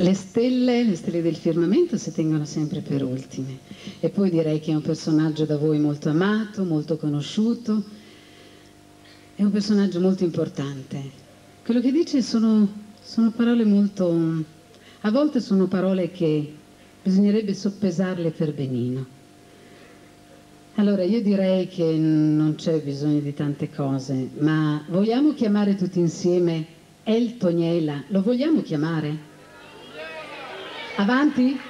Le stelle, le stelle del firmamento si tengono sempre per ultime. E poi direi che è un personaggio da voi molto amato, molto conosciuto, è un personaggio molto importante. Quello che dice sono, sono parole molto... a volte sono parole che bisognerebbe soppesarle per benino. Allora io direi che non c'è bisogno di tante cose, ma vogliamo chiamare tutti insieme El Toniela? Lo vogliamo chiamare? Avanti?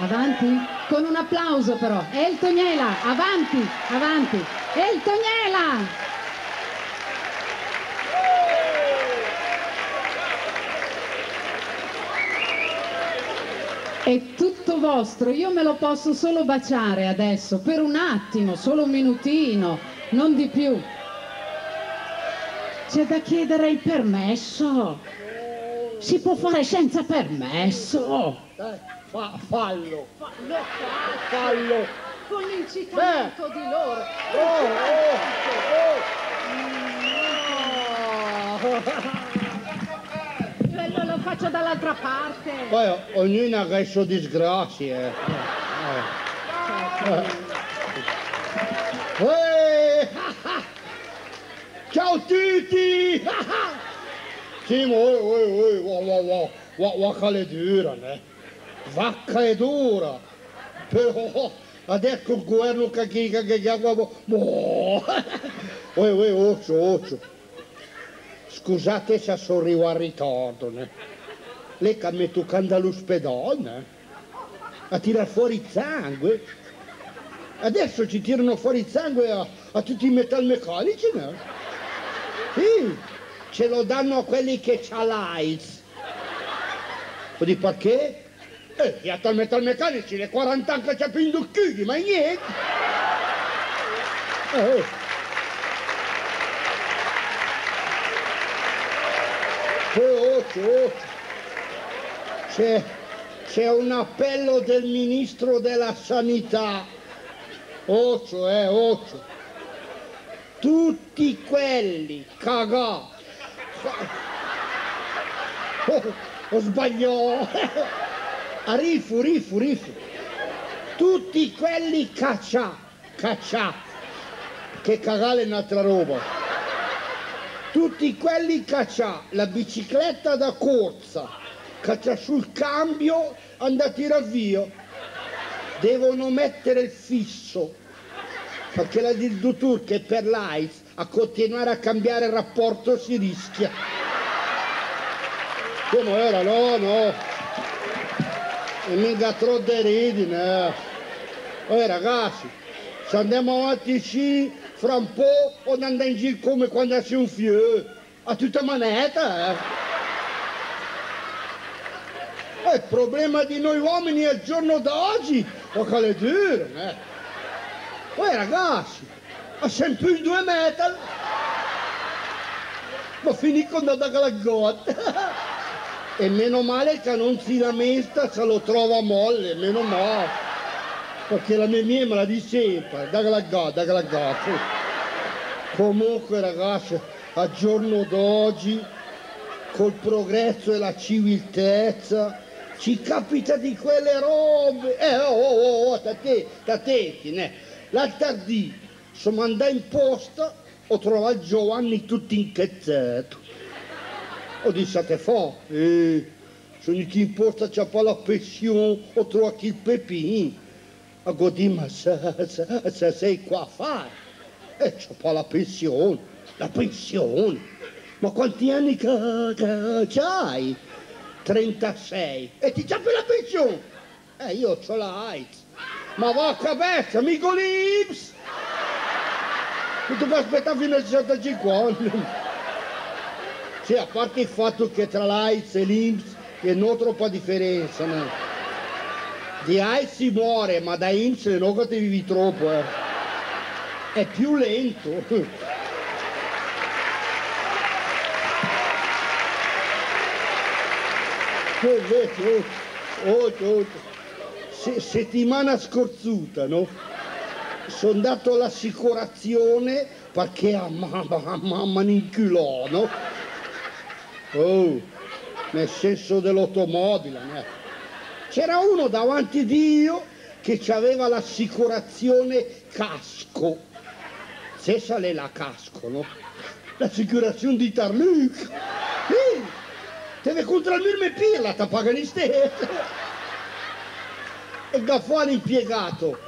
Avanti? Con un applauso però. Eltoniela, avanti, avanti. Eltoniela! È tutto vostro, io me lo posso solo baciare adesso, per un attimo, solo un minutino, non di più. C'è da chiedere il permesso. Si può fare senza permesso. Dai, fa, fallo. Fa- lo faccio. Fallo. Con l'incitamento di loro. Oh, oh, oh. Quello lo faccio dall'altra parte. Poi ognuno ha le sue disgrazie. Eh. Eh. Ciao tutti! Sì, ma oi, oi, oi, wa, wa, wa, wa, vacca è dura, né? Vacca è dura! Però adesso il governo che che che che Boh! Oi, oi, occhio, occhio. Scusate se sono arrivato in ritardo, né? Lei che mi toccando all'ospedale? A tirare fuori il sangue. Adesso ci tirano fuori il sangue a, a tutti i metalmeccanici, no? Sì, ce lo danno a quelli che c'ha l'AIDS. O di perché? Eh, gli altri metalmeccanici, le 40 anni che c'è più inducchiuti, ma niente. Eh. Oh, oh, oh. C'è, c'è un appello del ministro della sanità. Occhio, eh, occhio. Tutti quelli cagà. Oh, ho sbagliato. A rifu, rifu, rifu. Tutti quelli caccia, caccia, che cagare è un'altra roba. Tutti quelli caccia, la bicicletta da corsa, caccia sul cambio, anda a tirar via. Devono mettere il fisso, perché la il dottor che per l'AIDS a continuare a cambiare il rapporto si rischia. Come era? No, no. E mica troppo ridi, no. Eh ragazzi, se andiamo avanti sì, fra un po' o andiamo in giro come quando sei un fiore, a tutta manetta, eh. E il problema di noi uomini al giorno d'oggi, o che le dure, eh. Poi ragazzi, ma sempre in due metal. Ma finì con da la gotta. E meno male che non si lamenta se lo trova molle, meno male. Perché la mia mia me la dice sempre, da la gotta, da la gotta. Comunque ragazzi, al giorno d'oggi, col progresso e la civiltezza, ci capita di quelle robe. Eh, oh, oh, oh, oh state, attenti, ne. L'altra dì, sono andato in posta, ho trovato Giovanni tutto incazzato. Ho detto, state fa, eh, sono andato in posta, c'è pas la pensione, ho trovato il pepino. Ho detto, ma se, se, se sei qua a fare? E c'è pas la pensione, la pensione. Ma quanti anni che, che, che hai? 36. E ti c'è per la pensione? Eh, io ho la AIDS. Ma va cabezza, mico l'Ips! Tu devi aspettare fino al 65 Sì, a parte il fatto che tra l'AIDS e l'IMS non troppa differenza, no? Di AIDS si muore, ma da IMS non che ti vivi troppo, eh. È più lento. Oh, oh, Se, settimana scorzuta, no? Sono andato all'assicurazione perché a mamma, a mamma no? Oh, nel senso dell'automobile. Eh. C'era uno davanti a Dio che aveva l'assicurazione casco. Se sale la casco, no? L'assicurazione di Tarluc. Sì. Deve contralmirmi pirla, ti pagano stesso. E da fuori impiegato.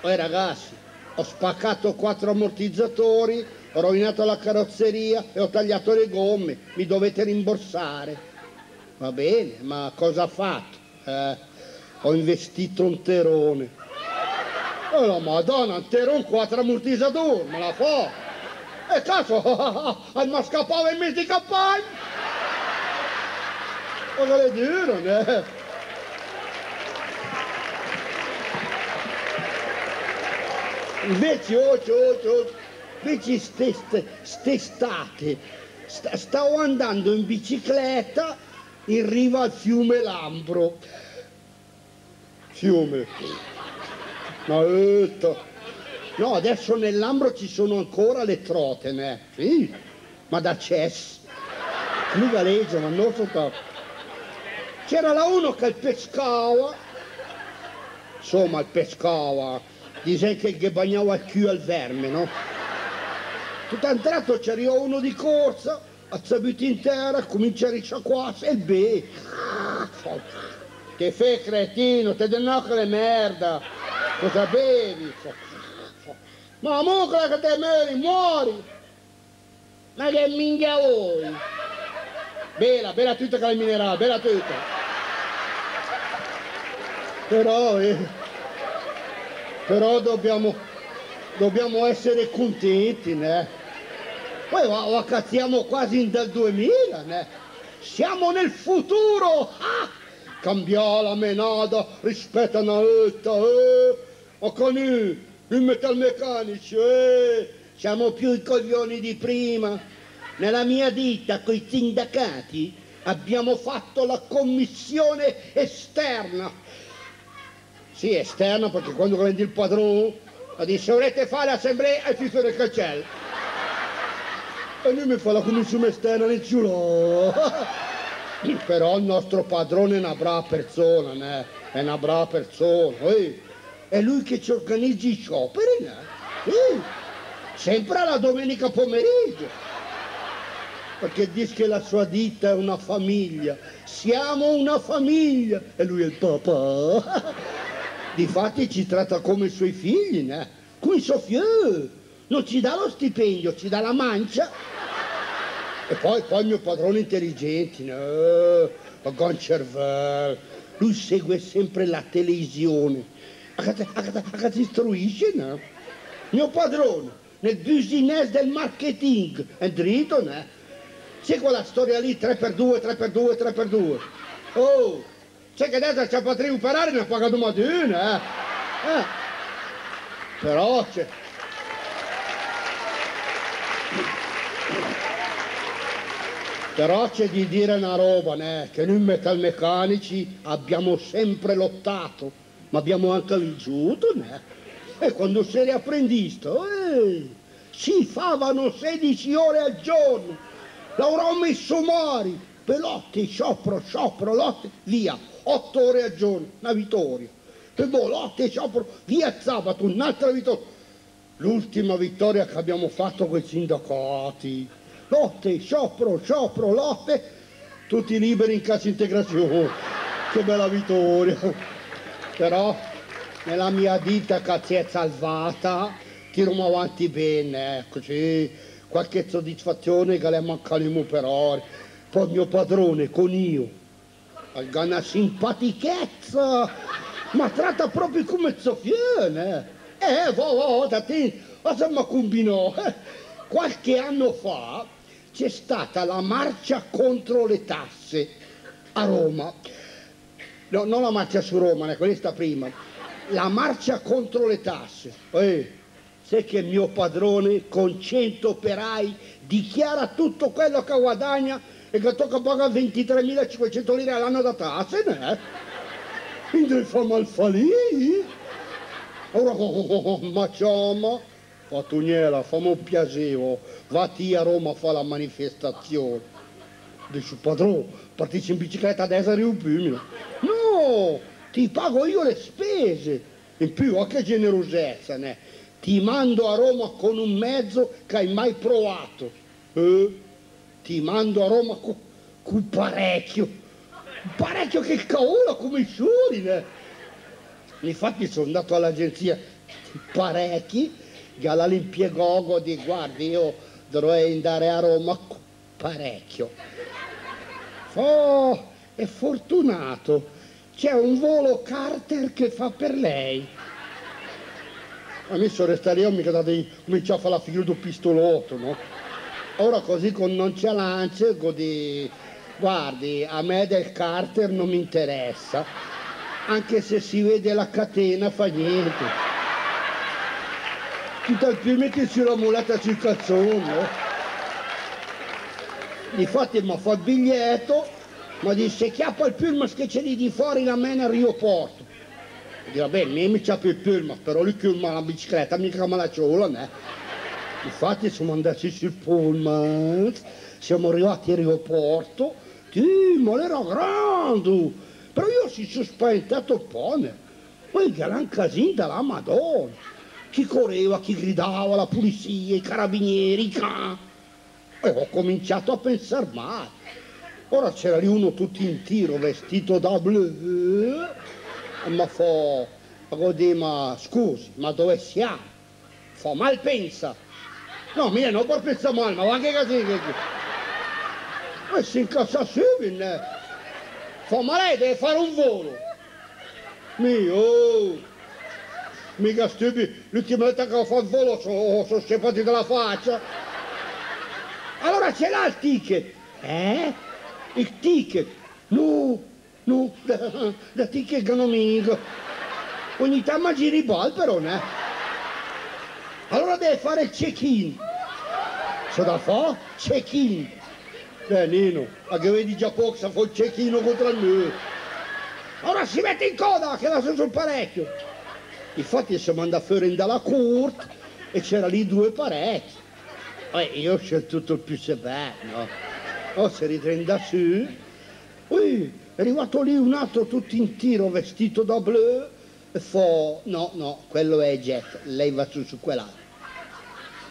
Poi ragazzi, ho spaccato quattro ammortizzatori, ho rovinato la carrozzeria e ho tagliato le gomme, mi dovete rimborsare. Va bene, ma cosa ha fatto? Eh, ho investito un terone. Oh la madonna, un terone, quattro ammortizzatori, me la fa. E cazzo, al mascapavo in mezzo di campagna. Cosa le dire, eh? Invece, oh, oh, oh, invece st'estate stavo andando in bicicletta in riva al fiume Lambro. Fiume. Maetta. No, adesso nell'Ambro ci sono ancora le trotene. Sì, ma da cess. Mi galeggia, ma non so C'era la uno che pescava. Insomma, il pescava dice che, che bagnava il culo al verme, no? Tutto un tratto c'era uno di corsa, a sabuto in terra, comincia a risciacquarsi e beh. Che fai cretino, te dennoca le merda, cosa bevi? Ma muccola che te muori, muori! Ma che minchia vuoi? Bella, bella tutta che la minerale, bella tutta. Però, eh, però dobbiamo, dobbiamo essere contenti, né? Poi vacanziamo quasi dal 2000, né? Siamo nel futuro! Ah! Cambiò la menata rispetto a una volta, eh! O con i, metalmeccanici, eh! Siamo più i coglioni di prima. Nella mia ditta, coi sindacati, abbiamo fatto la commissione esterna sì, esterno, perché quando prendi il padrone, dice volete fare l'assemblea e ci sono il cancello. E lui mi fa la commissione esterna nel ciulo. Però il nostro padrone è una brava persona, né? è una brava persona. Eh? È lui che ci organizza i scioperi, né? eh? sempre la domenica pomeriggio perché dice che la sua ditta è una famiglia. Siamo una famiglia e lui è il papà. Difatti ci tratta come i suoi figli, né? Suo figlio. Non ci dà lo stipendio, ci dà la mancia. E poi, poi mio padrone intelligente, no? Ha gran cervello. Lui segue sempre la televisione. A ti istruisce, no? Mio padrone, nel business del marketing, è dritto, no? C'è quella storia lì, 3x2, 3x2, 3x2. Oh, c'è che adesso c'è potrei operare ne ha pagato mattina, eh. eh. Però c'è... Però c'è di dire una roba, né? che noi metalmeccanici abbiamo sempre lottato, ma abbiamo anche vinto, né? E quando si era apprendista, eh, si favano 16 ore al giorno, lavoravamo messo mari, pelotti, sciopero, sciopero, lotte, via otto ore al giorno, una vittoria. E boh, lotte, sciopero, via sabato, un'altra vittoria. L'ultima vittoria che abbiamo fatto con i sindacati. Lotte, sciopero, sciopero, lotte, tutti liberi in cassa integrazione. Che bella vittoria. Però nella mia ditta che si è salvata, tiriamo avanti bene, ecco, sì. Qualche soddisfazione che le mancano per ore. Poi mio padrone con io ha una simpatichezza, ma tratta proprio come Zofiene. Eh, da te, cosa mi combinò? Eh, qualche anno fa c'è stata la marcia contro le tasse a Roma. No, non la marcia su Roma, ne questa prima. La marcia contro le tasse. Eh, sai che mio padrone con 100 operai dichiara tutto quello che guadagna e che tocca pagare 23.500 lire all'anno da tasse, né? Quindi fa malfalì. Ora, ma ciamo, Fatuniera, fammi un piacere, vatti a Roma a fare la manifestazione. Dice padrone, partisci in bicicletta adesso arrivo più. No, ti pago io le spese. In più, a che generosezza, ne? Ti mando a Roma con un mezzo che hai mai provato. Eh? Ti mando a Roma con, con parecchio. Parecchio che cavolo come i suri, ne? Infatti sono andato all'agenzia parecchi, che all'impiegogo di guardi io dovrei andare a Roma parecchio. Oh, è fortunato, c'è un volo charter che fa per lei. A me sono restato io mica da cominciare a fare la figura del pistolotto, no? Ora così con nonchalance di guardi, a me del carter non mi interessa, anche se si vede la catena fa niente. Tutto il più mettersi la mulata sul calzone, no? Difatti mi fatto il biglietto, mi disse chiappa il pullman che c'è di fuori da me nel aeroporto. Dico, vabbè, mi chiappa il pullman, però lui chiama la bicicletta, mica me la ciola, me. Infatti siamo andati sul pullman, siamo arrivati all'aeroporto, sì, ma era grande, però io si sono spaventato un po', poi gran casino della Madonna, chi correva, chi gridava, la polizia, i carabinieri, i can e ho cominciato a pensare male. Ora c'era lì uno tutto in tiro, vestito da blu, e mi fa, ma scusi, ma dove siamo? Fa mal pensa. No, mia, non per pensare male, ma anche così. E si incassa subito. Fa, ma lei deve fare un volo. Mio, oh, mica stupido, l'ultima volta che ho fatto il volo sono, sono scappati dalla faccia. Allora ce l'ha il ticket. Eh? Il ticket. No, no, da, da ticket mi... Ogni tanto giri bal però, ne? Deve fare il check-in. Se da fa? Check-in. Eh, Nino, a che vedi già poco se fa il check-in contro noi. Ora si mette in coda, che la sono sul parecchio. Infatti siamo andati fuori dalla corte e c'era lì due parecchi. Eh, io ho scelto il più severo? Oh, si ritrenda su. Poi è arrivato lì un altro tutto in tiro vestito da blu e fa, no, no, quello è Jet, lei va su su quell'altro.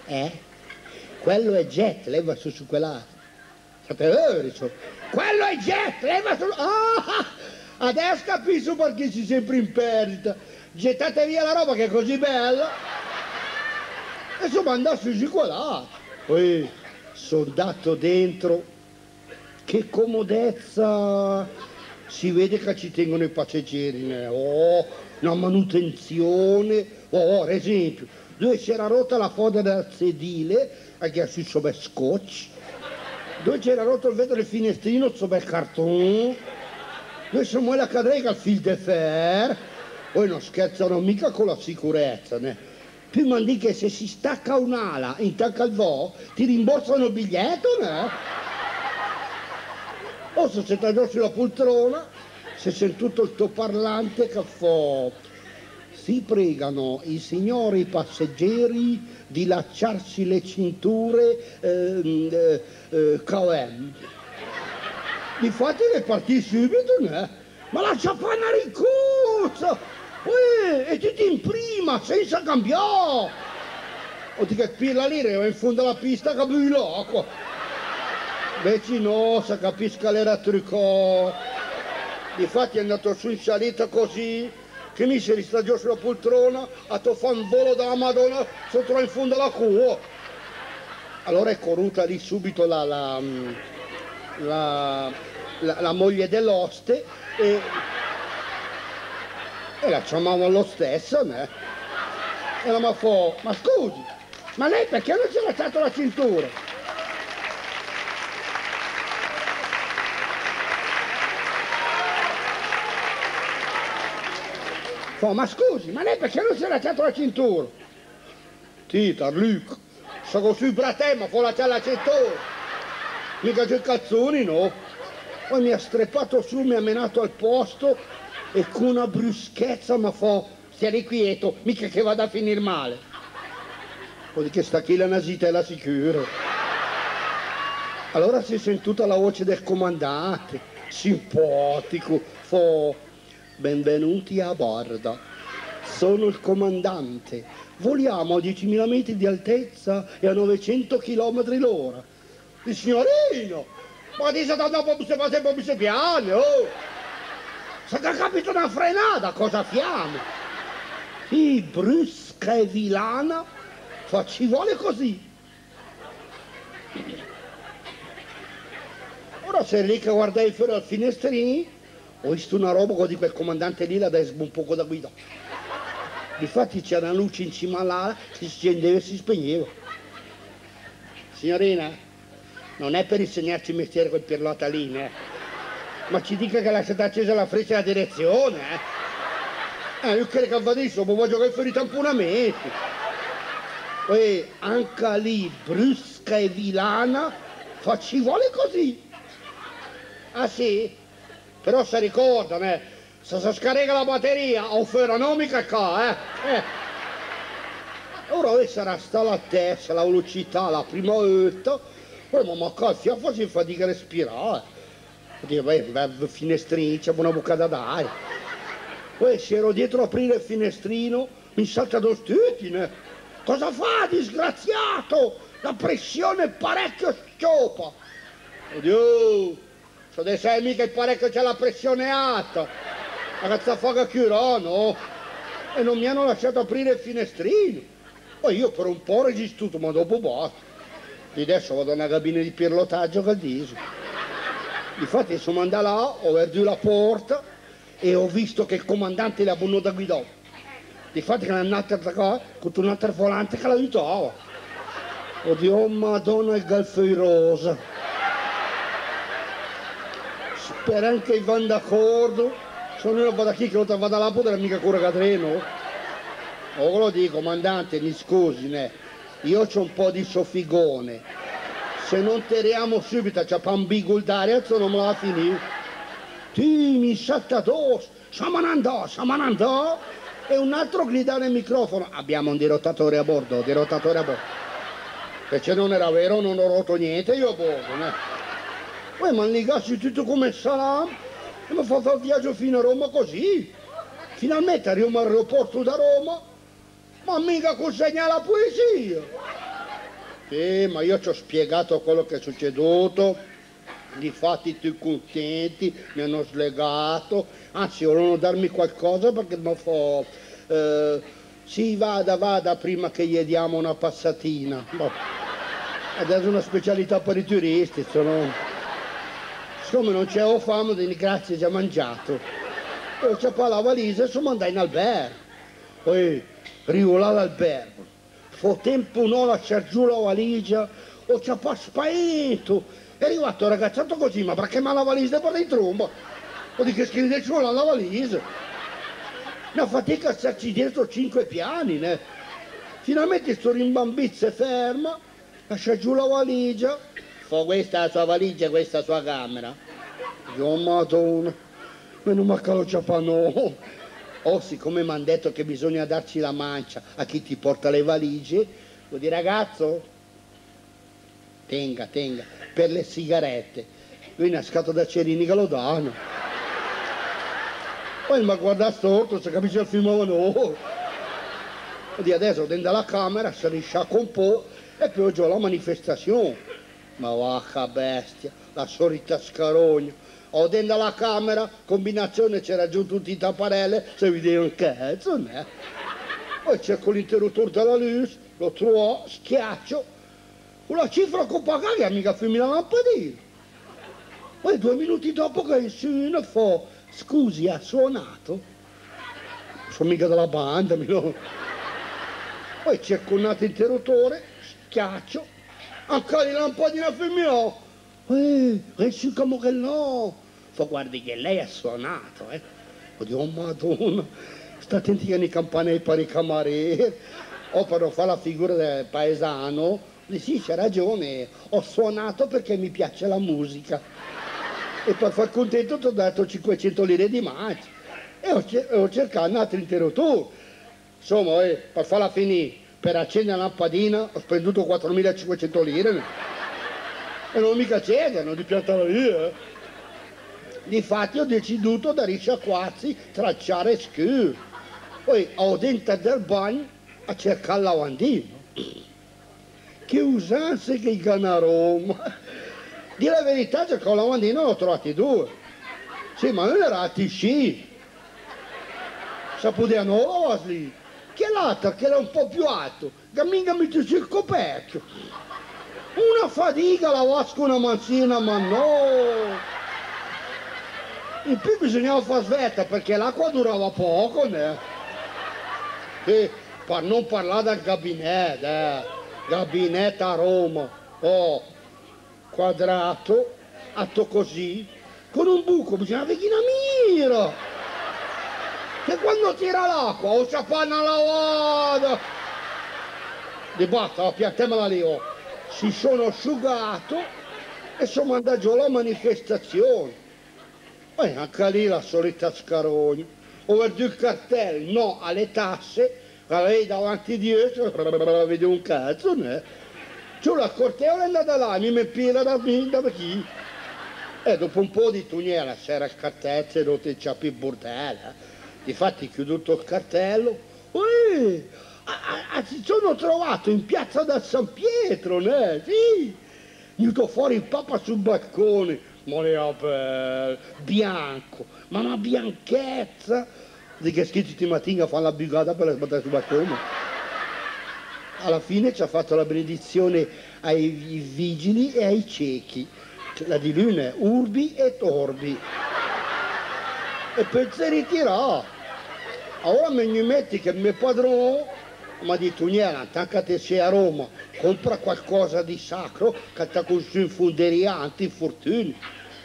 Eh? Quello è Jet, lei va su su quell'altro. Sapete, quello è Jet, lei va su... Ah, adesso capisco perché si sempre in perdita. Gettate via la roba che è così bella. E insomma andate su quell'altro. Poi soldato dentro, che comodezza! Si vede che ci tengono i passeggeri, oh, una manutenzione, oh, ad esempio, dove si era rotta la foda del sedile, che ha su bel scotch, dove c'era rotto il vetro del finestrino, so bel cartone, dove Samuele Cadrega il fil de fer, poi non scherzano mica con la sicurezza, né? prima di che se si stacca un'ala in tacca al vo, ti rimborsano il biglietto, no? O se sei giù sulla poltrona, si è sentito il tuo parlante che fa si pregano i signori passeggeri di lasciarsi le cinture ehm, eh, eh, KM. Difatti le partì subito, no? Ma lascia fare una ricuzza! Uè, e tutti in prima, senza cambiare. O ti capisci la lira, in fondo alla pista che bui l'acqua. Invece no, se capisca l'era trucco. Difatti è andato su in salita così, che mi si ristagiò sulla poltrona, a to fa un volo dalla Madonna sotto in fondo alla cuo. Allora è corruta lì subito la, la, la, la moglie dell'oste e e la chiamavo lo stesso, né? E la mi fa, ma scusi, ma lei perché non si è lasciato la cintura? Fa, ma scusi, ma lei perché non si è lasciato la cintura? Tita, Luc, sono sui fratelli, ma fa lasciare la cintura. Mica c'è cazzoni, no? Poi mi ha streppato su, mi ha menato al posto e con una bruschezza mi fa stai quieto, mica che vada a finire male. Poi che sta qui la nasita è la sicura. Allora si è sentita la voce del comandante, simpatico, fo, benvenuti a bordo, sono il comandante, voliamo a 10.000 metri di altezza e a 900 km l'ora. Il signorino, ma ti sei andato un po' sempre più piano, oh! Se che capito una frenata, cosa fiamo? Sì, brusca e vilana, fa ci vuole così. Ora sei lì che guardai fuori al finestrino, ho visto una roba di quel comandante lì, la desbo un poco da guida. Difatti c'era una luce in cima all'ala, si accendeva e si spegneva. Signorina, non è per insegnarci il mestiere quel pirlota lì, eh? ma ci dica che lasciate accesa la freccia della direzione, eh? Eh, io credo che va di sopra, voglio che fuori tamponamenti. E anche lì, brusca e vilana, ci vuole così. Ah sì? Però si ricordano, eh, se si scarica la batteria o fuori non mica qua, eh? eh. Ora sarà sta la testa, la velocità, la prima volta, poi ma qua si fa fatica a respirare. Dico, beh, finestrino, c'è una bocca d'aria. Poi se ero dietro a aprire il finestrino, mi salta dos tutine. Cosa fa, disgraziato? La pressione parecchio sciopa. Oddio, So dei sai mica pare che c'è la pressione alta. Ragazza faga chiurano. E non mi hanno lasciato aprire il finestrino. Poi io per un po' ho registrato, ma dopo basta. Di adesso vado nella cabina di pirlotaggio che dice. Infatti sono andato là, ho aperto la porta e ho visto che il comandante la venuto a guidare. Difatti che andata qua con un altro volante che l'aiutava. Oddio, madonna il galfeirosa per anche i van d'accordo, sono io vado qui che non vado là potrà mica cura treno. O lo dico, comandante, mi scusi, ne? io ho un po' di soffigone, se non tiriamo subito a pambiguldare, non me la finì. Ti mi salta addosso, samanandò, samanandò, e un altro grida nel microfono, abbiamo un dirottatore a bordo, dirottatore a bordo. E se non era vero non ho rotto niente io a bordo, ne? Poi mi hanno legato tutto come sarà e mi ha fatto il viaggio fino a Roma così. Finalmente arriviamo all'aeroporto da Roma, ma mica consegna la poesia. Sì, ma io ci ho spiegato quello che è succeduto, difatti tutti contenti, mi hanno slegato, anzi volevano darmi qualcosa perché mi fa... Eh, sì, vada, vada prima che gli diamo una passatina. Boh. Adesso è una specialità per i turisti, sono siccome non c'avevo fame, di grazie già mangiato. Poi ho ciappato la valisa e sono andato in albergo. Poi rivolavo all'albergo. Fu tempo un'ora lasciare giù la valigia, ho ciappato spavento. È arrivato ragazzato così, ma perché ma la valisa per in tromba? Ho detto che scrive giù la valisa. Una fatica a starci dietro cinque piani, né? Finalmente sto rimbambizzo e ferma, lascia giù la valigia, Fa questa la sua valigia, questa la sua camera. Io madonna, meno che lo ciapano. Oh, siccome mi hanno detto che bisogna darci la mancia a chi ti porta le valigie, lo di ragazzo, tenga, tenga, per le sigarette. Lui ne ha scato da Cerini che lo danno. Poi mi ha guardato storto, se capisce il film no. Di adesso dentro la camera si risciacca un po' e poi ho la manifestazione. Ma vacca bestia, la solita scarogna. Ho dentro la camera, combinazione c'era giù tutti i tapparelle, se vedeva un cazzo, ne? Poi cerco l'interruttore della luce, lo trovo, schiaccio, una cifra che pagare mica fammi la lampadina. Poi due minuti dopo che insieme fa, scusi, ha suonato? Sono mica della banda, mi lo... Poi cerco un altro interruttore, schiaccio, ancora la lampadina femmina. Eh, resti come che no. Guardi che lei ha suonato, eh. Oddio, oh, madonna, sta attenti che ne campanei per i camerieri. O per non fare la figura del paesano, sì, c'è ragione, ho suonato perché mi piace la musica. E per far contento ti ho dato 500 lire di mancia. E ho, cercato un altro intero tour. Insomma, eh, per farla finire, per accendere la lampadina ho spenduto 4.500 lire. e non mica cedano di piantare lì, eh. Difatti ho deciduto da risciacquarsi tracciare scu. Poi ho dentro del bagno a cercare lavandino. Che usanze che a Roma. Di la verità, cercavo il lavandino ne ho trovati due. Sì, ma non era a TC. Sapudiano Osli. Che l'altra, che era un po' più alto. Gamminga mi dice il coperchio. Una fatica la vasco una manzina, ma no! In più bisognava far svetta perché l'acqua durava poco, né? E per non parlare del gabinetto, eh. Gabinetto a Roma. Oh, quadrato, atto così, con un buco, bisogna avere una mira. Che quando tira l'acqua, o ci fanno la lavata. Di basta, la piantemela lì, oh. Si sono asciugato e sono andato giù alla manifestazione. E anche lì la solita scarogna. Over il cartello, no alle tasse, la lei davanti dietro, vede un cazzo, ne? Giù la corteo è andata là, mi metteva da me, da chi? E dopo un po' di tuniera, c'era il cartello, e non ti c'è più bordella. Difatti chiuduto il cartello, Ui, si sono trovato in piazza da San Pietro, ne? Sì, venuto fuori il Papa sul balcone, Moreva per bianco, ma una bianchezza di che schizzi mattina fa la bigata per le sbattere sul balcone. Alla fine ci ha fatto la benedizione ai vigili e ai ciechi, la di lune, urbi e torbi. E poi si ritirò. Ora mi metti che mio padrone mi ha detto niente, sei a Roma, compra qualcosa di sacro che ti in funderia anti-infortuni.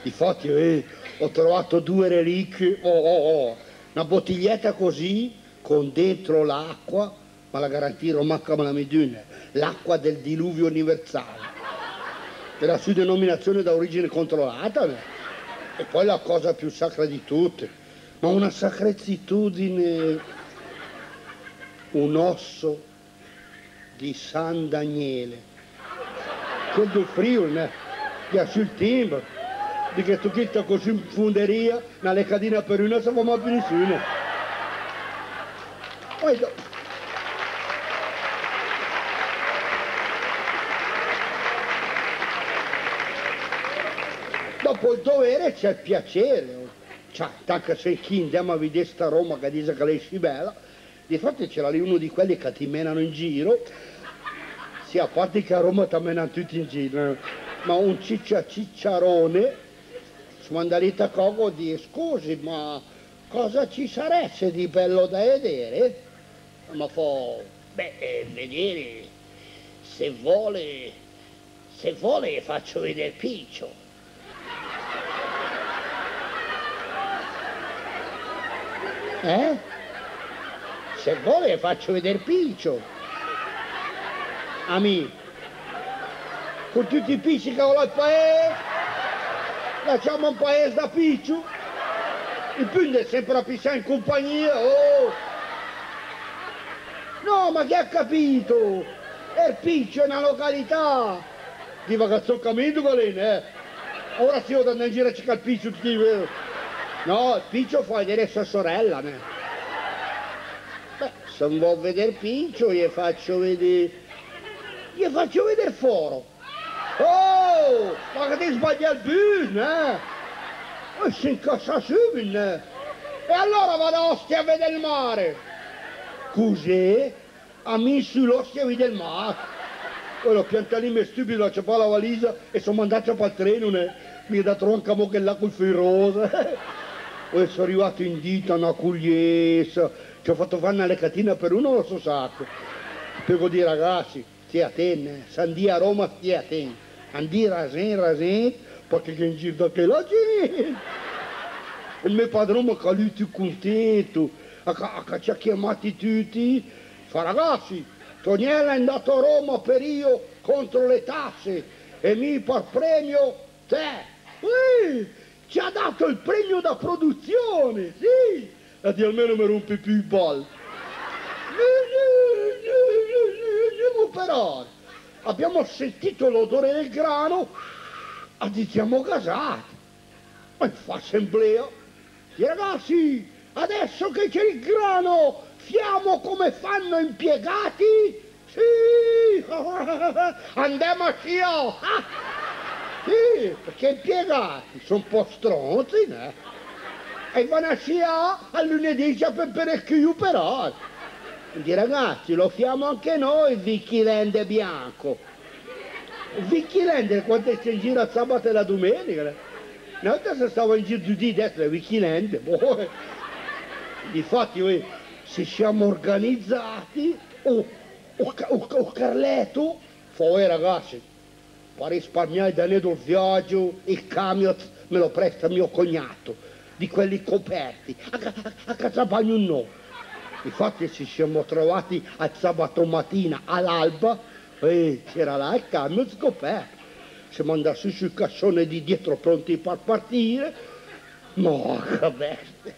Difatti eh, ho trovato due reliquie, oh, oh, oh, una bottiglietta così con dentro l'acqua, ma la garantirò manca la meduna, l'acqua del diluvio universale, della sua denominazione da origine controllata, e poi la cosa più sacra di tutte, ma una sacrezzitudine, un osso di San Daniele, quel del Friuli, che ha sul timbro di che tu chitto così in funderia, nelle cadine per una, non sappiamo più nessuno. Poi, do... dopo il dovere c'è il piacere. Cioè, tanto se chi andiamo a vedere sta Roma che dice che lei è bella, di fatto c'era lì uno di quelli che ti menano in giro, sì, a parte che a Roma ti menano tutti in giro, ma un ciccia cicciarone Mandarita Cogo di scusi ma cosa ci sarebbe di bello da vedere? Ma fa, beh, eh, vedere, se vuole, se vuole faccio vedere Piccio. Eh? Se vuole faccio vedere Piccio. Amico, con tutti i picci che ho al paese facciamo un paese da picciu. Il più è sempre a pisciare in compagnia, oh! No, ma chi ha capito? Il piccio è una località. Diva che sto capendo qual eh? Ora si vado in giro a cercare il piccio, vero? No, il piccio fa vedere sua sorella, ne? Beh, se non vuol vedere piccio, gli faccio vedere... gli faccio vedere foro. Oh, ma che ti sbaglia il bus, eh? E si incassa subito, eh? E allora vado a Ostia a vedere il mare. Cos'è? A me sull'Ostia a vedere il mare. Poi l'ho piantato lì, mi stupido, c'è la valisa e sono mandato per il treno, ne? mi ha dato un camo che là col ferroso. Poi sono arrivato in dita, una cugliessa, ci ho fatto fare una lecatina per uno lo so sacco. Devo dire ragazzi, stia attenti, Sandia a Roma, stia attenti andì rasen, rasen, perché che in giro da che la gente. Il mio padrone mi ha caluto contento, ci ha chiamati tutti, fa ragazzi, Toniella è andato a Roma per io contro le tasse e mi per premio te. Ui, ci ha dato il premio da produzione, sì, e di almeno mi rompi più i balli. Però abbiamo sentito l'odore del grano Oggi siamo casati. Ma fa assemblea. E ragazzi, adesso che c'è il grano, fiamo come fanno impiegati? Sì, andiamo a sciò. Sì, perché impiegati sono un po' stronzi, né? E vanno a sciò a lunedì c'è per parecchio però. Quindi ragazzi, lo fiamo anche noi, Vicky Land bianco. Vicky Land, quando c'è in giro a sabato e la domenica? Una volta se stavo in giro di destra, Vicky Land, boh. Difatti, se siamo organizzati, oh, oh, oh, oh Carletto, fa, ragazzi, per risparmiare da il viaggio, il camion me lo presta mio cognato, di quelli coperti, a, a, a no. Infatti ci siamo trovati al sabato mattina all'alba e c'era là il camion scoperto. Siamo andati sul cassone di dietro pronti per partire. No, che bestia.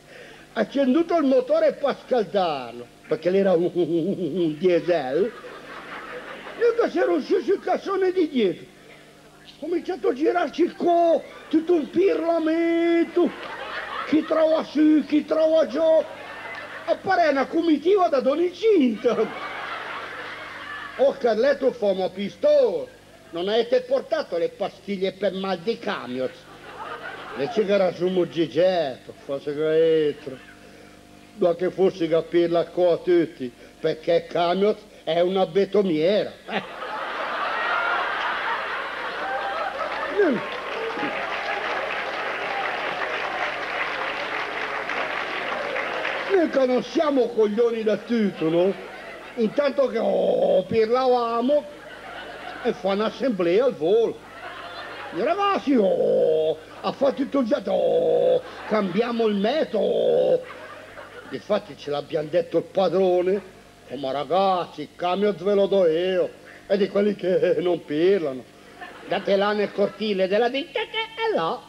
Accenduto il motore per scaldarlo, perché era un, un, un diesel. Io che c'ero su sul cassone di dietro. Cominciato a girarci co, tutto un pirlamento. Chi trova su, chi trova giù appare una comitiva da Donicinta. Oh Carletto famo pistola, non avete portato le pastiglie per mal di camion? Le cigara su muggigetto, forse che Ma che fosse capirla qua a tutti, perché camion è una betomiera. Eh. mica non siamo coglioni da tutto, no? Intanto che oh, parlavamo e fa un'assemblea al volo. I ragazzi, oh, ha fatto tutto getto, oh, cambiamo il metodo. Infatti ce l'abbiamo detto il padrone, ma ragazzi, il camion ve lo do io, e di quelli che non parlano. Date là nel cortile della ditta che è là.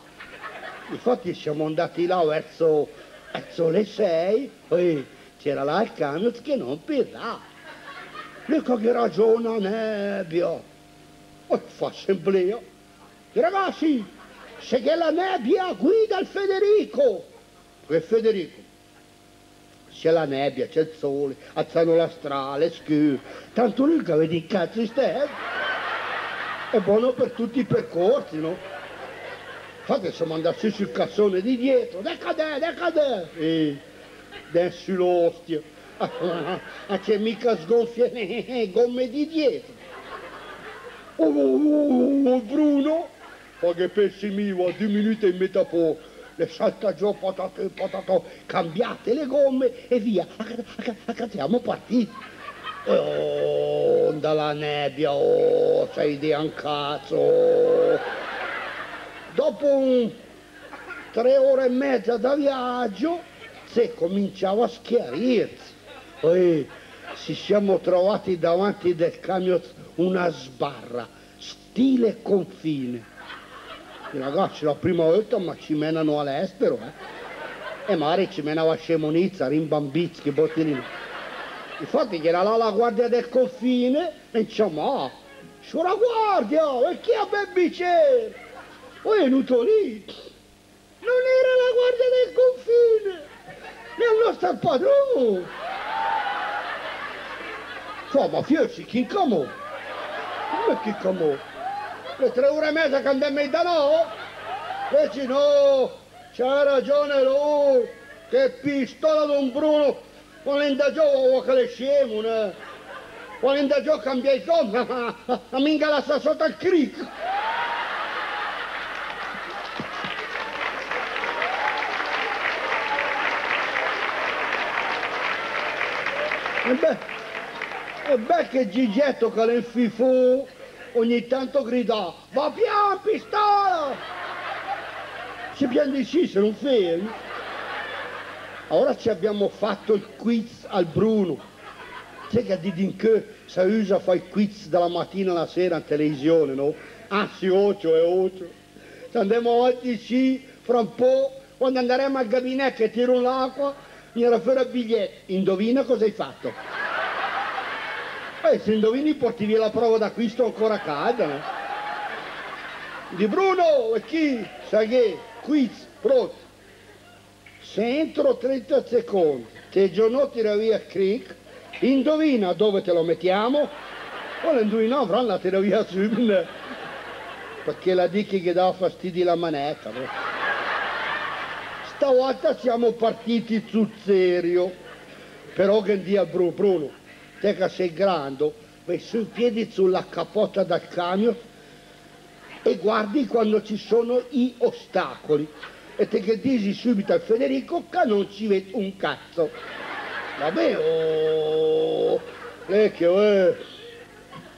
Infatti siamo andati là verso verso le sei, poi c'era là il camion che non pirà. Dico che ragiona nebbia. Poi fa assemblea. Ragazzi, se che la nebbia guida il Federico. Che Federico? C'è la nebbia, c'è il sole, alzano la strada, le schiue. Tanto lui che vedi i cazzi ste. È buono per tutti i percorsi, no? Infatti siamo andati sul cassone di dietro, decadè, decadè, e adesso l'ostia, ah, c'è mica sgonfia le gomme di dietro. Oh, oh, oh Bruno, poi che due minuti in metà po', le salta giù, patate, patate, cambiate le gomme e via, siamo partiti. Oh, dalla nebbia, oh, sei di un cazzo dopo un, tre ore e mezza da viaggio se cominciava a schiarirsi. Poi ci siamo trovati davanti del camion una sbarra, stile confine. I ragazzi la prima volta ma ci menano all'estero, eh. E magari ci menava a Scemonizza, Rimbambizzi, Bottilino. Infatti che era là la guardia del confine e diciamo, ah, sulla guardia, e chi ha ben bicchiere? Poi è venuto lì. Non era la guardia del confine, il nostro padrone. Fa, ma fiessi, chi camò? Come chi camò? Le tre ore e mezza che andammo da no? Invece no, c'ha ragione lui, che pistola Don Bruno, che le scemo, ne? Quando indagò cambia i conti, ma, ma minga la sta sotto al cric. E beh, e beh che Gigetto che nel FIFO ogni tanto grida, va piano pistola! Si pian di sì se non fermi. Ora ci abbiamo fatto il quiz al Bruno. Sai che di che si usa a fare il quiz dalla mattina alla sera in televisione, no? Ah sì, 8 e 8. Se andiamo avanti sì, fra un po', quando andremo al gabinetto e tiro l'acqua, mi era fuori il biglietto. Indovina cosa hai fatto? Eh, se indovini porti via la prova d'acquisto ancora calda, no? Di Bruno, e chi? Sai che? Quiz, pronto. Se entro 30 secondi te giorno tira via crick, indovina dove te lo mettiamo? O lo indovina, Fran la tira via subito. Perché la dichi che dà fastidio la manetta. bro. Stavolta siamo partiti sul serio. Però che dia Bruno, Bruno, te che sei grande, vai sui piedi sulla capotta del camion e guardi quando ci sono i ostacoli. E te che dici subito a Federico che non ci vede un cazzo. Vabbè, oh, lecchio, eh.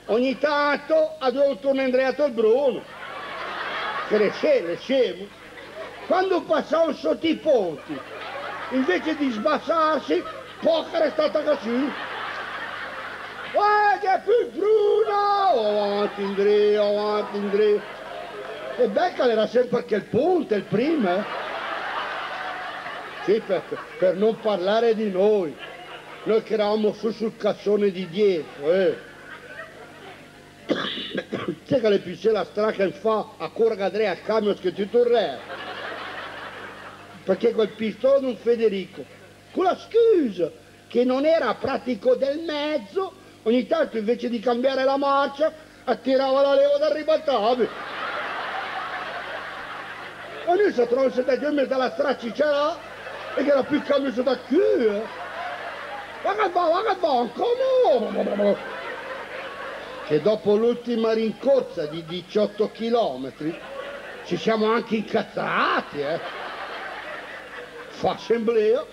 Ogni tanto ha dovuto un Andreato Bruno. Che le scemo, scemo. Quando passavo sotto i ponti, invece di sbassarsi, poca è stata così. Guarda più Bruno! Avanti Andrea, avanti Andrea. E Beccal era sempre anche il punto, il primo. eh. Sì, per, per non parlare di noi. Noi che eravamo su sul cassone di dietro, eh. Sai che le pisse la strada che fa a corga Andrea al camion che ti tornerà? Perché quel pistone non Federico, con la scusa che non era pratico del mezzo, ogni tanto invece di cambiare la marcia attirava la leva dal ribaltabile. E noi si trovava seduti in mezzo alla strada c'era e che era più cambio da qui. Eh. Ma che va, ma che va, come? Che dopo l'ultima rincorsa di 18 chilometri ci siamo anche incazzati, eh. Fa assemblea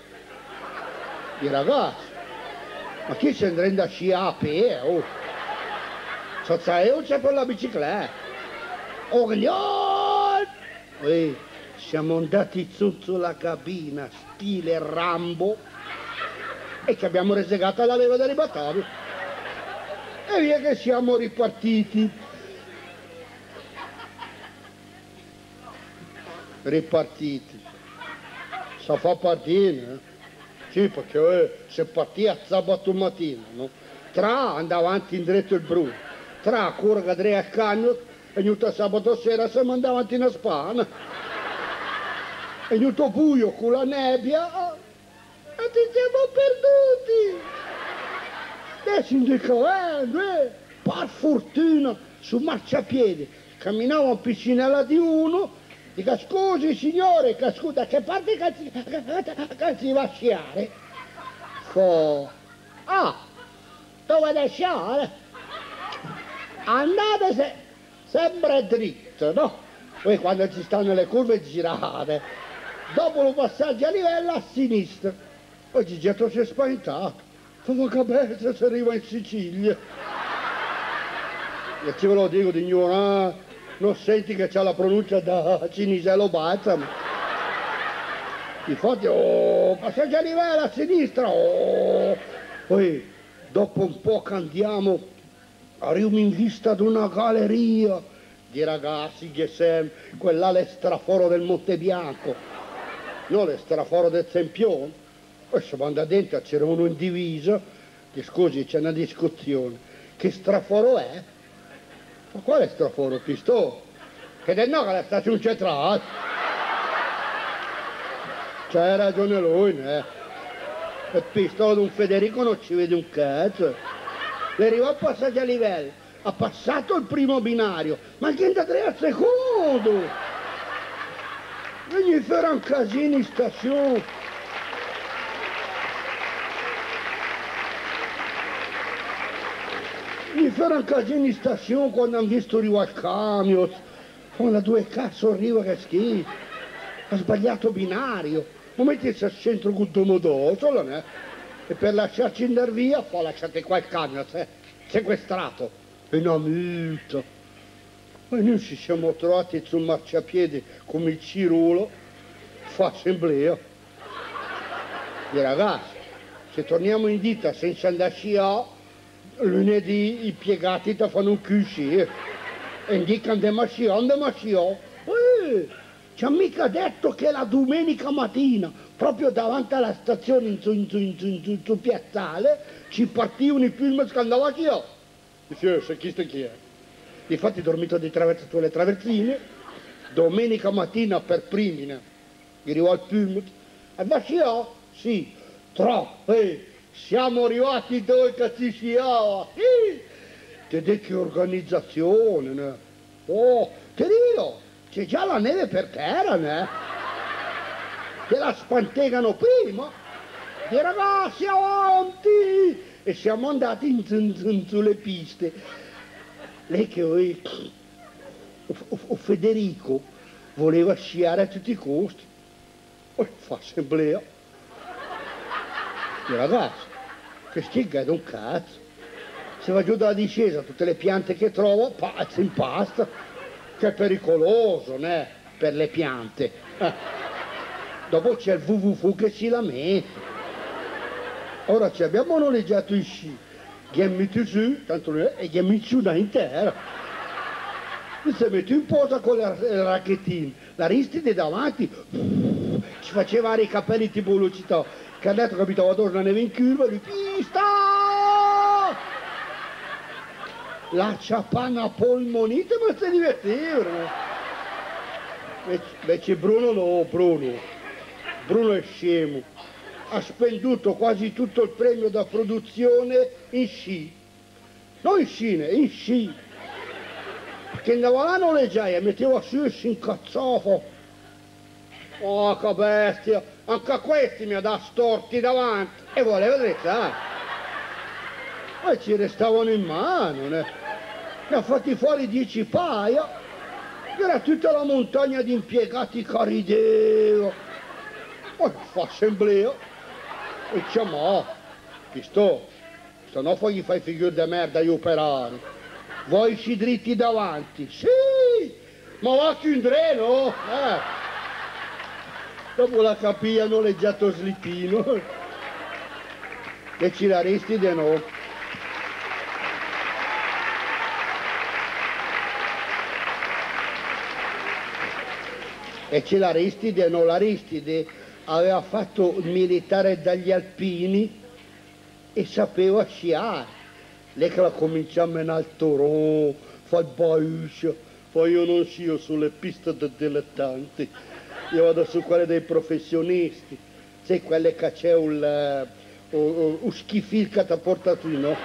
i ragazzi. Ma chi si andrà a sciare a piedi? Oh. So sai, io c'è per la bicicletta. Oh, gnol! Ehi, siamo andati su sulla cabina, stile Rambo, e ci abbiamo resegata la leva dei battagli. E via che siamo ripartiti. Ripartiti. Sa fa partire, eh? Sì, perché eh, se partia sabato mattina, no? Tra andava avanti in dritto il Bruno, tra Andrea al cagno e ogni sabato sera si mandava avanti in spana. E ogni buio con la nebbia, e ti siamo perduti. Adesso indicando, eh, per fortuna, su marciapiede, camminavo a piscinella di uno, dica scusi signore, scusa, da che parte si, si va a sciare? Fo, ah, dove da sciare? Andate se, sempre dritto, no? Poi quando ci stanno le curve girate, dopo lo passaggio a livello a sinistra. Poi Gigetto si è spaventato. Come capite se arriva in Sicilia? E ci ve lo dico di ignorare, non senti che c'ha la pronuncia da Cinisello Balsamo. Infatti, oh, passaggio a livello a sinistra, oh. Poi, dopo un po' che arriviamo in vista ad una galleria di ragazzi che sem, quella l'estraforo del Monte Bianco, non l'estraforo del Sempione. Poi siamo andati dentro, c'era uno in divisa, che scusi, c'è una discussione, che straforo è? Ma quale straforo, Pistò? Che del no che la stazione centrale? C'ha ragione lui, eh? Il Pistò d'un Federico non ci vede un cazzo. Le arrivò a passaggio a livello, ha passato il primo binario, ma da tre al secondo. E gli farà un casino in stazione. Gli farà un casino in stazione quando hanno visto arrivare il camion. Quando due cazzo arriva che schifo. Ha sbagliato binario. Ma mettesi al centro con Domodoro, solo ne? E per lasciarci andare via, poi lasciate qua il camion, se- sequestrato. E una multa. E noi ci siamo trovati sul marciapiede come il Cirulo, fa assemblea. I ragazzi, se torniamo in ditta senza andare a lunedì i piegati ti fanno un QC e indicano andiamo a sciare, andiamo a sciare. Eh, ci ha mica detto che la domenica mattina, proprio davanti alla stazione in su, in su, in su, in su, in su piazzale, ci partivano i film a sciare. Dice, se chi sta chi è? Infatti ho dormito di traverso sulle traversine, domenica mattina per primi, ne? arrivo al Plymouth, e va sciare? Sì, troppo, eh. siamo arrivati dove che si sciava, sì. Te che organizzazione, ne? Oh, ti dico, c'è già la neve per terra, ne? Te la spantegano prima. E ragazzi avanti! E siamo andati in, in, in, sulle piste. Lei che oi, o, o Federico voleva sciare a tutti i costi. Poi fa assemblea. E ragazzi, che stigga è un cazzo. Se va giù dalla discesa, tutte le piante che trovo, pazzo in pasta. Che è pericoloso, né? Per le piante. Eh. Dopo c'è il www che si lamenta. Ora ci abbiamo noleggiato i sci, gli su, tanto noi, e gli su da intera. E si mette in posa con le, racchettine, l'Aristide davanti, ci faceva i capelli tipo velocità. Che ha detto capito, vado la neve in curva, lui pista! La ciapana polmonite, ma si divertivano. Invece Bruno no, Bruno. Bruno è scemo ha spenduto quasi tutto il premio da produzione in sci. Non in scine, in sci. Perché andava là noleggiaia, metteva su e si incazzava. Oh, che bestia! Anche a questi mi ha dato storti davanti e voleva drizzare. Poi ci restavano in mano, ne, ne ha fatti fuori dieci paia. Era tutta la montagna di impiegati che rideva. Poi fa assemblea e chiamò, chi sto, se no poi gli fai figure di merda agli operari. Voi ci dritti davanti, sì, ma va che un dreno, eh. Dopo la capì hanno leggiato slippino e ci la resti di no. E ce l'Aristide, no, l'Aristide aveva fatto il militare dagli alpini e sapeva sciare. Lei che la cominciò a menare il fa il bauscio, poi io non scio sulle piste dei dilettanti, io vado su quelle dei professionisti, sai quelle che c'è un, un, un schifil che ti ha portato in, no?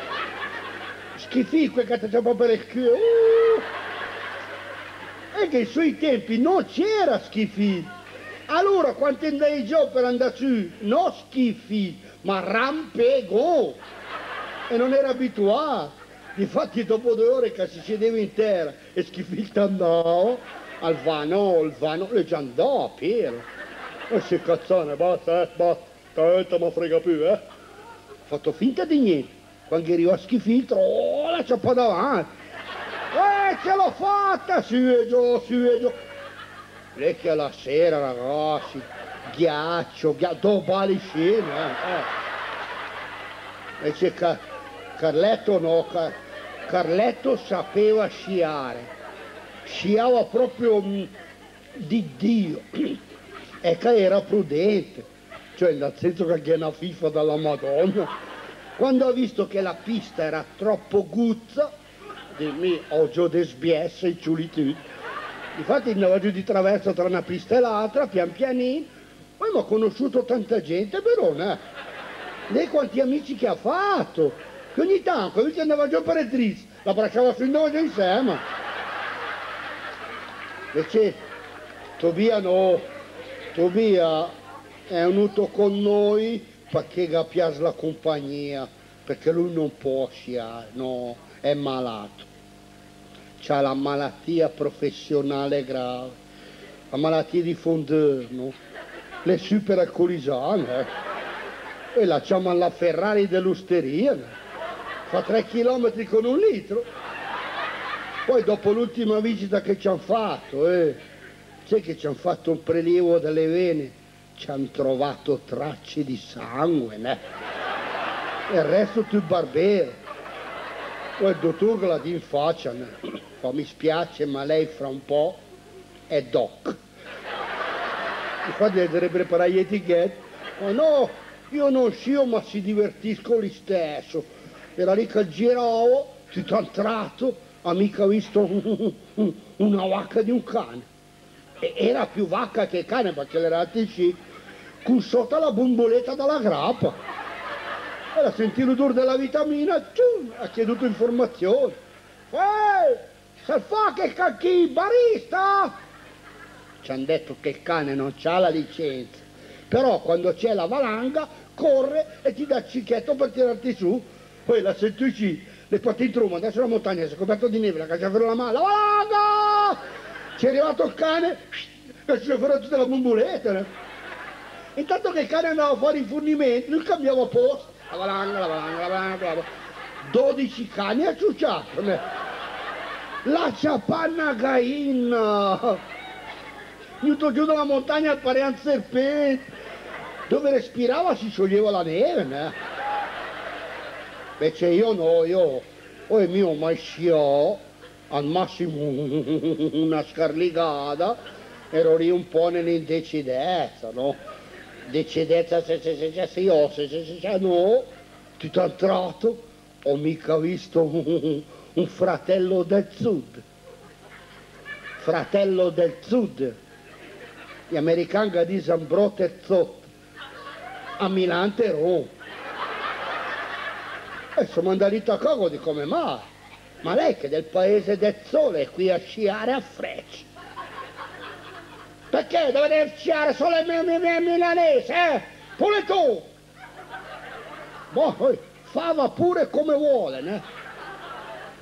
Schifil, che ti ha proprio il cuore. Uh! E che ai suoi tempi non c'era schifil allora quando andai giù per andare su, non schifi, ma rampego. E non era abituato. Infatti dopo due ore che si sedeva in terra e schifilta andò, al vano, il vano, le già andò a pieno. E si cazzone, basta, eh, basta, tanto mi frega più, eh. Fatto finta di niente. Quando arriva a schifiltro, oh, la ciappa davanti. Eh, ce l'ho fatta, su e giù, su e giù. Vecchia la sera, ragazzi, ghiaccio, ghiaccio, dopo scene. Eh. Invece Car Carletto no, Car Carletto sapeva sciare, sciava proprio mm, di Dio e che era prudente, cioè nel senso che è una fifa dalla Madonna. Quando ha visto che la pista era troppo guzza, di me ho già desbiesse e ciulitude, Infatti andava giù di traverso tra una pista e l'altra, pian pianino. Poi mi ha conosciuto tanta gente, però, né? Lei quanti amici che ha fatto. Che ogni tanto, lui andava giù per il tris, la bracciava sul nome insieme. Invece Tobia no, Tobia è venuto con noi perché gli piace la compagnia, perché lui non può sciare, no, è malato ha la malattia professionale grave, la malattia di fondeur, no? le superalcolizzane, eh? e la chiamano la Ferrari dell'osteria, no? fa tre chilometri con un litro. Poi dopo l'ultima visita che ci hanno fatto, eh, c'è che ci hanno fatto un prelievo delle vene, ci hanno trovato tracce di sangue, e il resto tu barbero. Poi il dottore la in faccia? Fa, mi spiace, ma lei fra un po' è doc. Infatti deve preparare gli etichetti. Ma no, io non scio, ma si divertisco lo stesso. Era lì che giravo, tutto entrato, ha mica visto una vacca di un cane. E era più vacca che cane perché era sci, con sotto la bomboletta dalla grappa. Era sentito l'odore della vitamina, cium, ha chieduto informazioni. Ehi, se fa che cacchi, barista! Ci hanno detto che il cane non ha la licenza, però quando c'è la valanga corre e ti dà il cicchetto per tirarti su. Poi la senti le porti in truma, adesso la montagna si è coperta di neve, la caccia per la mano, la valanga! Ci è arrivato il cane e si è fuori tutta la bomboletta. Intanto che il cane andava fuori in fornimento, lui cambiava posto, la valanga, la valanga, la valanga, la valanga. 12 cani a ciucciato. La ciapanna gaina! Venuto giù dalla montagna al pare un serpente, dove respirava si scioglieva la neve. No? Invece io no, io ho il mio masciò, al massimo una scarligata, ero lì un po' nell'indecidenza, no? Decidenza se se se io, se se se se no, tutto a tratto ho mica visto un, un fratello del sud. Fratello del sud. Gli americani dicono brot e zot. A Milante Roma. E siamo andati a cago di come mai. Ma lei che è del paese del sole è qui a sciare a Freccia. Perché dovete sciare solo il mio, mio, mio milanese, eh? Pure tu! Boh, fava pure come vuole, né?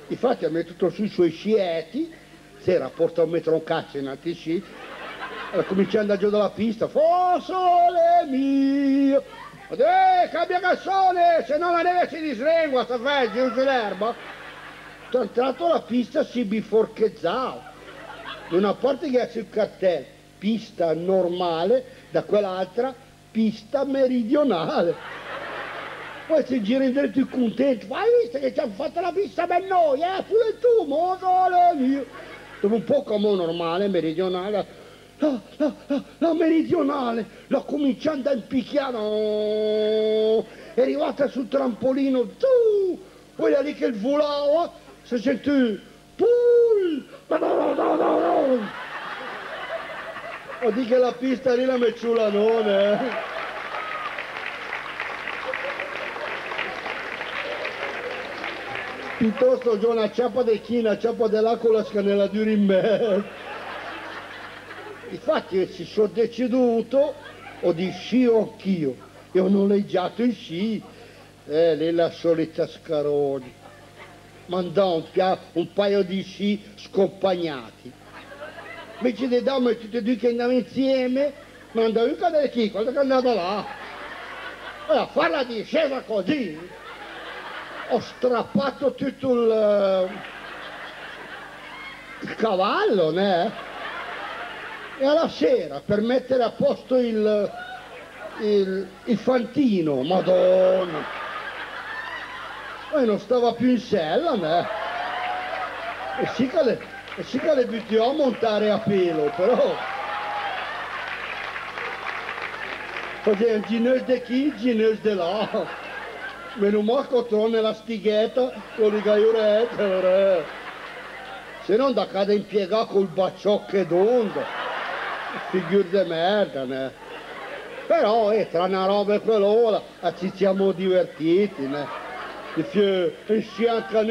Infatti ha messo sui suoi scietti, si era portato un metro un cazzo in altri sci, e cominciando andare giù dalla pista, fo sole mio! Eh, cambia cassone, se no la neve si disrengua, sta fai, giù sull'erba. Sono entrato alla pista si biforchezzava. Da una parte che ha sul cartello, pista normale, da quell'altra pista meridionale. Poi si gira in dritto il contento, hai visto che ci hanno fatto la pista per noi, eh? Pure tu, mo sole mio. Dopo un po' come normale, meridionale, la, la, la, la meridionale, l'ho cominciando a impicchiare, è arrivata sul trampolino, tu, poi da lì che volava, si sentì, pull, o di che la pista lì la mecciulanone, eh. piuttosto già una ciappa di china, ciappa dell'acqua nella dura in me. Infatti si sono deceduto, ho di sci anch'io, e ho noleggiato in sci, eh, lì la solita scaroni. Mandò un, un paio di sci scompagnati. Invece di darmi tutti e due che andavano insieme, mi andavo in cadere chi, quando che andavo là. Allora, farla discesa così, ho strappato tutto il, il cavallo, né? E alla sera, per mettere a posto il, il, il fantino, madonna! Poi non stava più in sella, né? E sì che le, sì che le a montare a pelo, però... Facevano gineus di chi, gineus di là. Meno male che nella stighetta con i gaiurette, se non da cada impiegato col bacciocche d'onda figur di merda, ne? Però eh, tra una roba e quell'ora ci siamo divertiti, ne? E più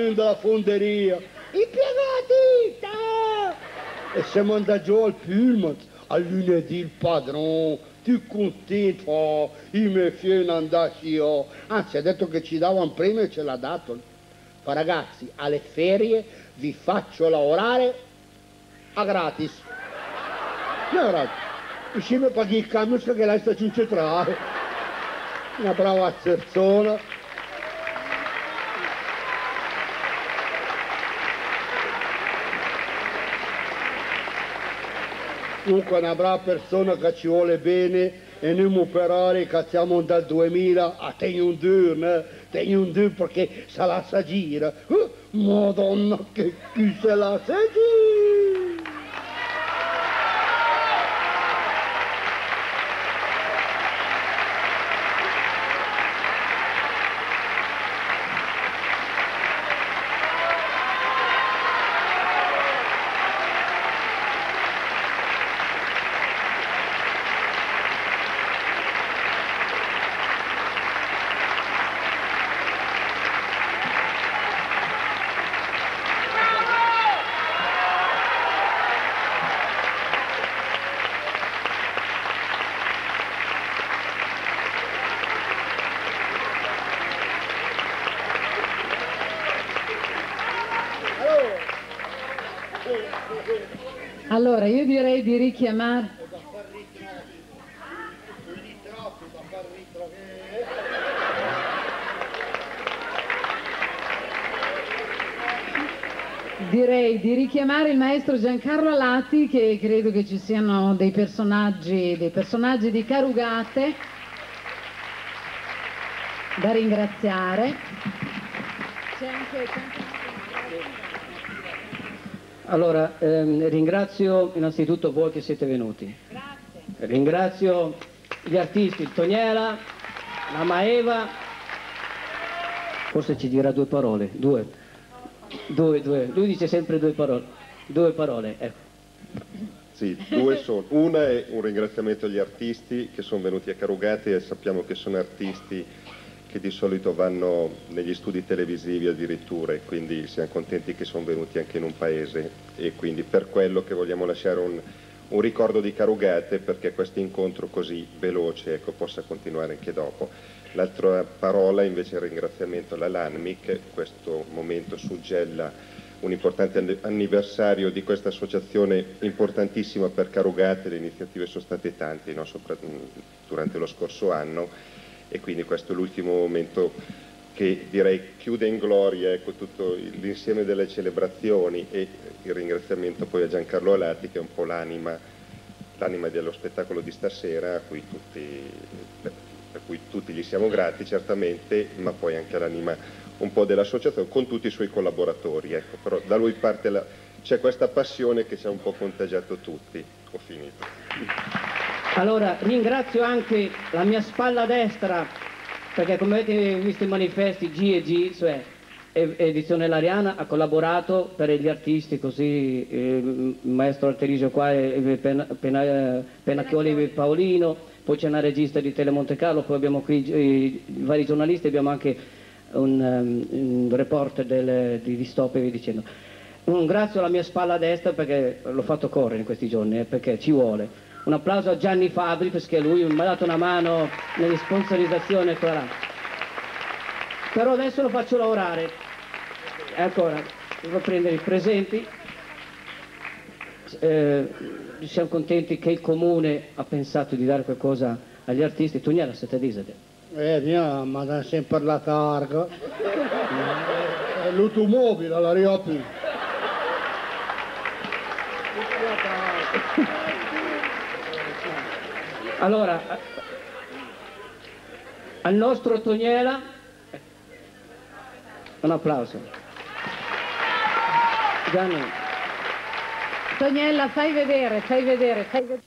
in della fonderia, impiegati! Eh! E siamo andati giù al pullman, a lunedì il padrone, più contento, oh, i miei figli andati io. Anzi, ha detto che ci dava un premio e ce l'ha dato. Ma ragazzi, alle ferie vi faccio lavorare a gratis. No, ragazzi, insieme paghi il camion che lei sta giù centrale. Una brava zerzona. Comunque una brava persona che ci vuole bene e non operare che siamo dal 2000 a tenere un turno, tenere un turno perché se la sa gira. Uh, Madonna che chi se la sa gira! Allora, io direi di richiamare... Direi di richiamare il maestro Giancarlo Alati che credo che ci siano dei personaggi, dei personaggi di Carugate da ringraziare. C'è anche, Allora, ehm, ringrazio innanzitutto voi che siete venuti. Grazie. Ringrazio gli artisti, Toniela, la Maeva, forse ci dirà due parole, due. Due, due. Lui dice sempre due parole. Due parole, ecco. Sì, due sono. Una è un ringraziamento agli artisti che sono venuti a Carugate e sappiamo che sono artisti che di solito vanno negli studi televisivi addirittura e quindi siamo contenti che sono venuti anche in un paese e quindi per quello che vogliamo lasciare un, un ricordo di Carugate perché questo incontro così veloce ecco, possa continuare anche dopo. L'altra parola invece è il ringraziamento alla LANMIC, questo momento suggella un importante anniversario di questa associazione importantissima per Carugate, le iniziative sono state tante no? durante lo scorso anno e quindi questo è l'ultimo momento che direi chiude in gloria ecco, tutto l'insieme delle celebrazioni e il ringraziamento poi a Giancarlo Alati che è un po' l'anima, dello spettacolo di stasera cui tutti per cui tutti gli siamo grati certamente, ma poi anche l'anima un po' dell'associazione con tutti i suoi collaboratori. Ecco, però da lui parte c'è questa passione che ci ha un po' contagiato tutti. Ho finito. Allora, ringrazio anche la mia spalla destra, perché come avete visto i manifesti G e G, cioè Edizione Lariana, ha collaborato per gli artisti, così eh, il maestro Arterisio qua e Penacchioli e Paolino, poi c'è una regista di Tele Monte Carlo, poi abbiamo qui i, i vari giornalisti, abbiamo anche un, um, un reporter del, di, di Stop dicendo. Un grazie alla mia spalla destra perché l'ho fatto correre in questi giorni, eh, perché ci vuole. Un applauso a Gianni Fabri perché lui mi ha dato una mano nelle sponsorizzazioni qua là. Però adesso lo faccio lavorare. E ancora, devo prendere i presenti. Eh, siamo contenti che il comune ha pensato di dare qualcosa agli artisti. Tu gliela siete disate? Eh, mia, ma da sempre la carga. È l'automobile, la riopri. Allora, al nostro Toniela, un applauso. Gianni. Toniella, fai vedere, fai vedere, fai vedere.